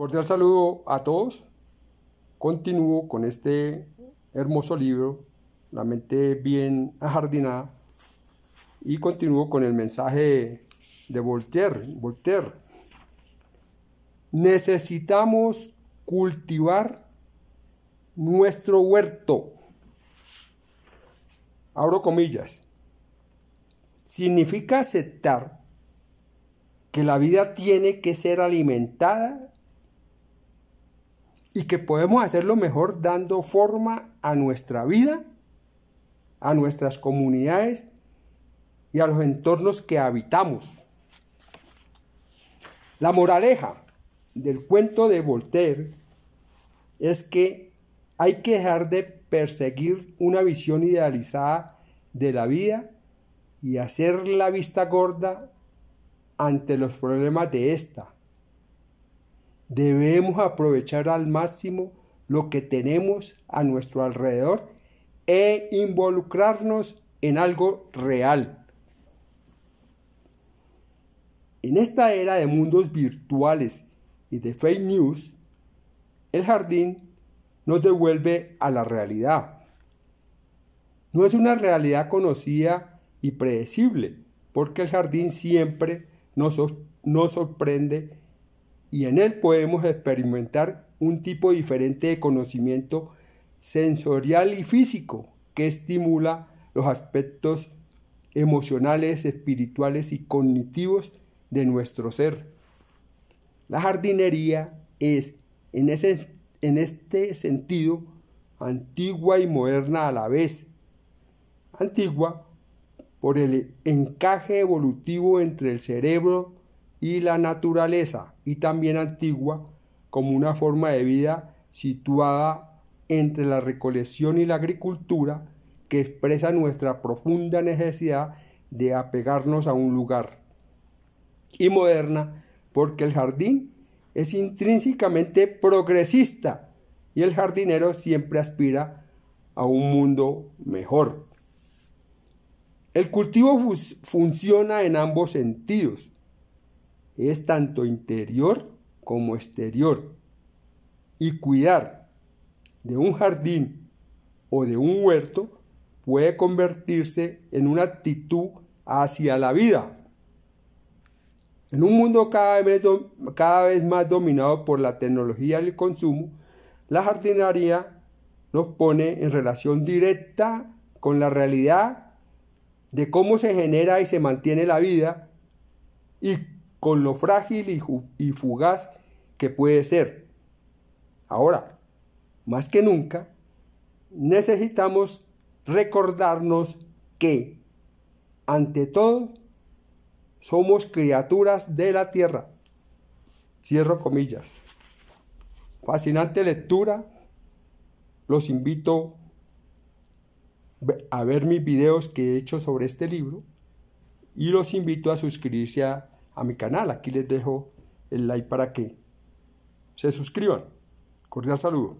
Cordial saludo a todos. Continúo con este hermoso libro, La mente bien ajardinada, y continúo con el mensaje de Voltaire. Voltaire. Necesitamos cultivar nuestro huerto. Abro comillas. Significa aceptar que la vida tiene que ser alimentada y que podemos hacerlo mejor dando forma a nuestra vida, a nuestras comunidades y a los entornos que habitamos. La moraleja del cuento de Voltaire es que hay que dejar de perseguir una visión idealizada de la vida y hacer la vista gorda ante los problemas de esta debemos aprovechar al máximo lo que tenemos a nuestro alrededor e involucrarnos en algo real. En esta era de mundos virtuales y de fake news, el jardín nos devuelve a la realidad. No es una realidad conocida y predecible, porque el jardín siempre nos, nos sorprende y en él podemos experimentar un tipo diferente de conocimiento sensorial y físico que estimula los aspectos emocionales, espirituales y cognitivos de nuestro ser. La jardinería es, en, ese, en este sentido, antigua y moderna a la vez. Antigua por el encaje evolutivo entre el cerebro y la naturaleza, y también antigua como una forma de vida situada entre la recolección y la agricultura que expresa nuestra profunda necesidad de apegarnos a un lugar. Y moderna porque el jardín es intrínsecamente progresista y el jardinero siempre aspira a un mundo mejor. El cultivo funciona en ambos sentidos es tanto interior como exterior. Y cuidar de un jardín o de un huerto puede convertirse en una actitud hacia la vida. En un mundo cada vez, cada vez más dominado por la tecnología y el consumo, la jardinería nos pone en relación directa con la realidad de cómo se genera y se mantiene la vida y con lo frágil y, fugaz que puede ser. Ahora, más que nunca, necesitamos recordarnos que, ante todo, somos criaturas de la tierra. Cierro comillas. Fascinante lectura. Los invito a ver mis videos que he hecho sobre este libro y los invito a suscribirse a a mi canal. Aquí les dejo el like para que se suscriban. Cordial saludo.